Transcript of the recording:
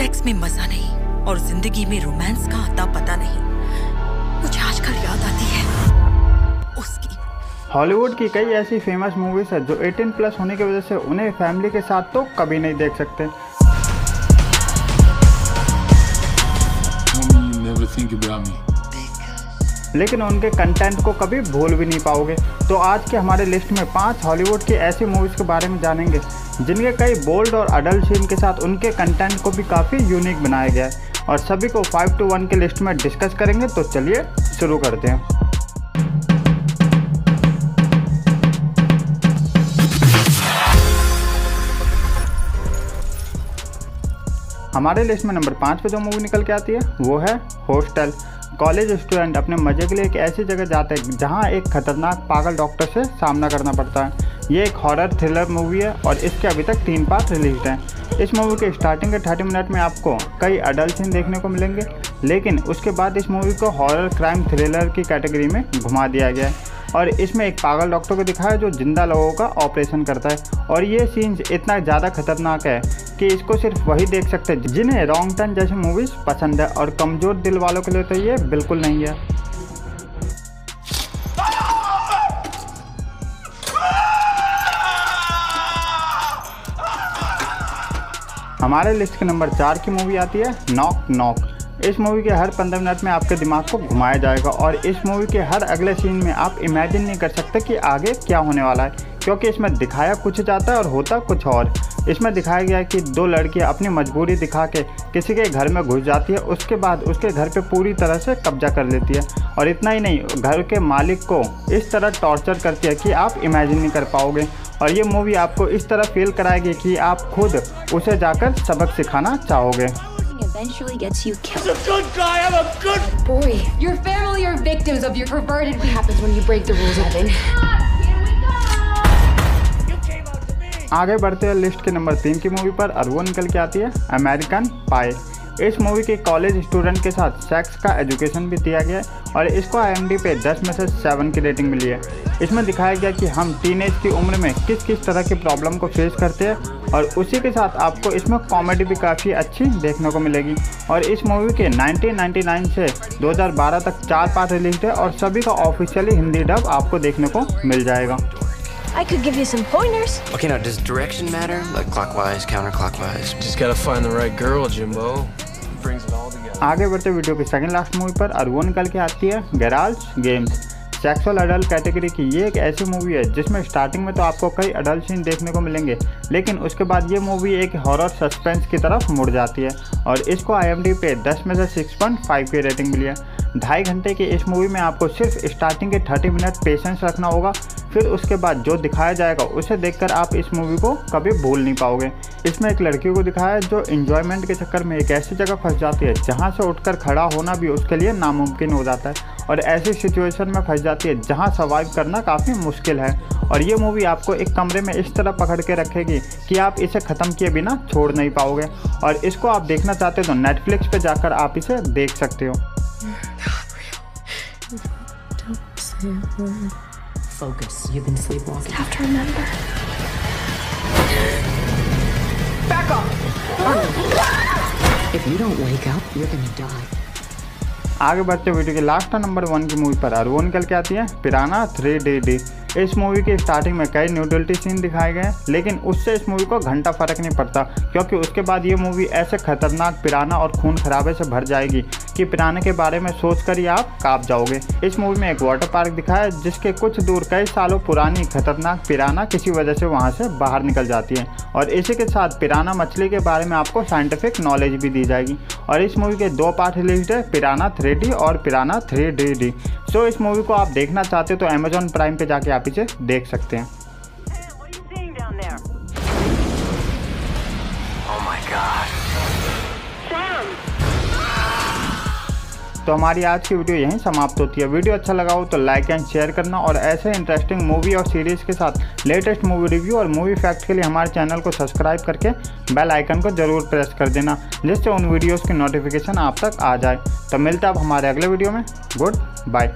Sex में मज़ा नहीं और ज़िंदगी में रोमांस का आता पता नहीं। मुझे आजकल याद आती है उसकी। हॉलीवुड की कई ऐसी फ़ेमस मूवीज़ है जो 18 प्लस होने की वजह से उन्हें फैमिली के साथ तो कभी नहीं देख सकते। Never think about me. लेकिन उनके कंटेंट को कभी भूल भी नहीं पाओगे। तो आज के हमारे लिस्ट में पाँच हॉलीवुड की ऐसी मूवीज़ के बारे में जानेंगे, जिनके कई बोल्ड और अडल्ट सीन के साथ उनके कंटेंट को भी काफ़ी यूनिक बनाया गया है। और सभी को फाइव टू वन के लिस्ट में डिस्कस करेंगे तो चलिए शुरू करते हैं। हमारे लिस्ट में नंबर पाँच पे जो मूवी निकल के आती है, वो है हॉस्टल कॉलेज स्टूडेंट अपने मज़े के लिए एक ऐसी जगह जाते हैं जहाँ एक खतरनाक पागल डॉक्टर से सामना करना पड़ता है। ये एक हॉरर थ्रिलर मूवी है और इसके अभी तक तीन पार्ट रिलीज़ हैं। इस मूवी के स्टार्टिंग के थर्टी मिनट में आपको कई अडल्ट सीन देखने को मिलेंगे, लेकिन उसके बाद इस मूवी को हॉरर क्राइम थ्रिलर की कैटेगरी में घुमा दिया गया है। और इसमें एक पागल डॉक्टर को दिखाया जो ज़िंदा लोगों का ऑपरेशन करता है। और ये सीन्स इतना ज़्यादा खतरनाक है कि इसको सिर्फ़ वही देख सकते हैं, जिन्हें रॉन्ग टर्न जैसी मूवीज़ पसंद है और कमज़ोर दिल वालों के लिए तो ये बिल्कुल नहीं है। हमारे लिस्ट के नंबर चार की मूवी आती है नॉक नॉक इस मूवी के हर पंद्रह मिनट में आपके दिमाग को घुमाया जाएगा और इस मूवी के हर अगले सीन में आप इमेजिन नहीं कर सकते कि आगे क्या होने वाला है, क्योंकि इसमें दिखाया कुछ जाता है और होता कुछ और। इसमें दिखाया गया है कि दो लड़कियाँ अपनी मजबूरी दिखा के किसी के घर में घुस जाती है, उसके बाद उसके घर पे पूरी तरह से कब्जा कर लेती है। और इतना ही नहीं, घर के मालिक को इस तरह टॉर्चर करती है कि आप इमेजिन नहीं कर पाओगे। और ये मूवी आपको इस तरह फील कराएगी कि आप खुद उसे जाकर सबक सिखाना चाहोगे। eventually gets you killed. I'm a good guy. I'm a good Boy, your family are victims of your perverted. What happens when you break the rules, Evan? You came out to me. आगे बढ़ते हैं list के number तीन की movie पर और वो निकल के आती है अमेरिकन पाई इस मूवी के कॉलेज स्टूडेंट के साथ सेक्स का एजुकेशन भी दिया गया है और इसको आई पे 10 में से 7 की रेटिंग मिली है इसमें दिखाया गया कि हम टीनेज की उम्र में किस किस तरह की प्रॉब्लम को फेस करते हैं और उसी के साथ आपको इसमें कॉमेडी भी काफ़ी अच्छी देखने को मिलेगी और इस मूवी के 1999 से 2012 तक चार पार्ट रिलीज़ है और सभी का ऑफिशियली हिंदी डब आपको देखने को मिल जाएगा I could give you some pointers. Okay, now does direction matter? Like clockwise, counterclockwise? Just gotta find the right girl, Jimbo. आगे बढ़ते वीडियो की सेकंड लास्ट मूवी पर और वो निकल के आती है garage games sexual adult category की ये एक ऐसी मूवी है जिसमें स्टार्टिंग में तो आपको कई अडल्ट सीन देखने को मिलेंगे, लेकिन उसके बाद ये मूवी एक हॉरर सस्पेंस की तरफ़ मुड़ जाती है और इसको आईएमडी पे 10 में से 6.5 की रेटिंग मिली है। ढाई घंटे की इस मूवी में आपको सिर्फ़ स्टार्टिंग के 30 मिनट पेशेंस रखना होगा। फिर उसके बाद जो दिखाया जाएगा उसे देखकर आप इस मूवी को कभी भूल नहीं पाओगे इसमें एक लड़की को दिखाया है जो इन्जॉयमेंट के चक्कर में एक ऐसी जगह फंस जाती है जहाँ से उठकर खड़ा होना भी उसके लिए नामुमकिन हो जाता है और ऐसी सिचुएशन में फंस जाती है जहाँ सर्वाइव करना काफ़ी मुश्किल है और ये मूवी आपको एक कमरे में इस तरह पकड़ के रखेगी कि आप इसे ख़त्म किए बिना छोड़ नहीं पाओगे और इसको आप देखना चाहते हो तो नेटफ्लिक्स पे जाकर आप इसे देख सकते हो Focus. You've been sleepwalking. You Have to remember. If you don't wake up, you're gonna die. आगे बढ़ते वीडियो के लास्ट नंबर वन की मूवी पर और वो निकल के आती है पिराना थ्री डी डी इस मूवी के स्टार्टिंग में कई न्यूडल्टी सीन दिखाए गए, लेकिन उससे इस मूवी को घंटा फ़र्क नहीं पड़ता, क्योंकि उसके बाद ये मूवी ऐसे खतरनाक, पिराना और खून खराबे से भर जाएगी कि पिराने के बारे में सोच कर ही आप काँप जाओगे। इस मूवी में एक वाटर पार्क दिखाया, जिसके कुछ दूर कई सालों पुरानी, खतरनाक, पिराना किसी वजह से वहाँ से बाहर निकल जाती है। और इसी के साथ पिराना मछली के बारे में आपको साइंटिफिक नॉलेज भी दी जाएगी। और इस मूवी के दो पार्ट रिलीज़ है पिराना थ्री और पिराना थ्री सो इस मूवी को आप देखना चाहते हो तो अमेजोन प्राइम पे जाके आप इसे देख सकते हैं. तो हमारी आज की वीडियो यहीं समाप्त होती है। वीडियो अच्छा लगा हो तो लाइक एंड शेयर करना और ऐसे इंटरेस्टिंग मूवी और सीरीज़ के साथ लेटेस्ट मूवी रिव्यू और मूवी फैक्ट के लिए हमारे चैनल को सब्सक्राइब करके बेल आइकन को ज़रूर प्रेस कर देना, जिससे उन वीडियोज़ की नोटिफिकेशन आप तक आ जाए। तो मिलता अब हमारे अगले वीडियो में। Good bye